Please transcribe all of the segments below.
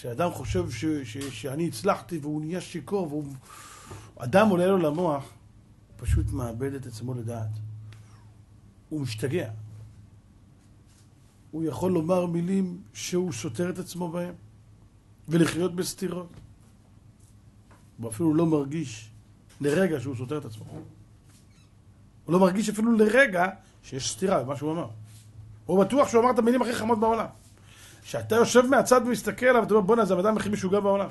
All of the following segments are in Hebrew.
שאדם חושב ש, ש, שאני הצלחתי והוא נהיה שיכור והוא... אדם עולה לו למוח, פשוט מאבד את עצמו לדעת. הוא משתגע. הוא יכול לומר מילים שהוא סותר את עצמו בהן ולחיות בסתירות. הוא אפילו לא מרגיש לרגע שהוא סותר את עצמו. הוא לא מרגיש אפילו לרגע שיש סתירה במה שהוא אמר. הוא בטוח שהוא אמר את המילים הכי חמות בעולם. כשאתה יושב מהצד ומסתכל עליו, אתה אומר, בואנה, זה האדם הכי משוגע בעולם.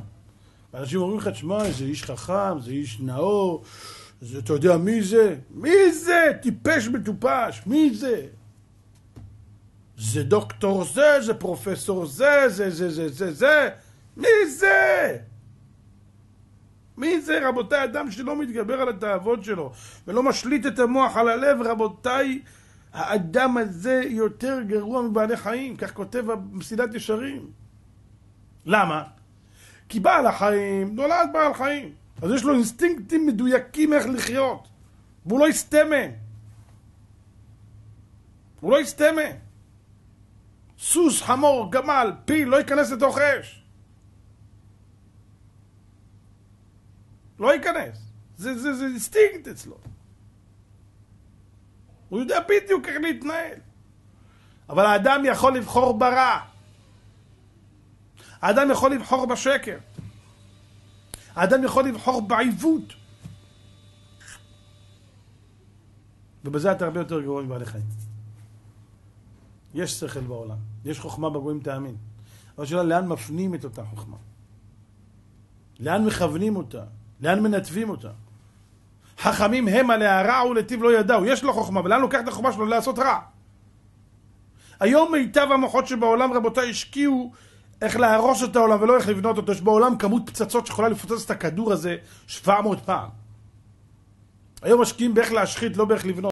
ואנשים אומרים לך, תשמע, זה איש חכם, זה איש נאור, זה, אתה יודע מי זה? מי זה? טיפש מטופש, מי זה? זה דוקטור זה, זה פרופסור זה, זה, זה, זה, זה, זה. מי זה? מי זה, רבותיי, אדם שלא מתגבר על התאוות שלו ולא משליט את המוח על הלב, רבותיי, האדם הזה יותר גרוע מבעלי חיים, כך כותב המסילת ישרים. למה? כי בעל החיים נולד בעל חיים, אז יש לו אינסטינקטים מדויקים איך לחיות, והוא לא יסטה מהם. הוא לא יסטה מהם. סוס, חמור, גמל, פיל, לא ייכנס לתוך אש. לא ייכנס. זה, זה, זה אינסטינקט אצלו. הוא יודע בדיוק איך להתנהל. אבל האדם יכול לבחור ברע. האדם יכול לבחור בשקר. האדם יכול לבחור בעיוות. ובזה אתה הרבה יותר גרוע מבעלי חיים. יש שכל בעולם, יש חוכמה בגויים תאמין. אבל השאלה לאן מפנים את אותה חוכמה? לאן מכוונים אותה? לאן מנתבים אותה? חכמים המה להרע ולטיב לא ידעו. יש לו חוכמה, ולאן לוקח את החוכמה שלו לעשות רע? היום מיטב המוחות שבעולם, רבותיי, השקיעו איך להרוס את העולם ולא איך לבנות אותו. יש בעולם כמות פצצות שיכולה לפוצץ את הכדור הזה 700 פעם. היום משקיעים באיך להשחית, לא באיך לבנות.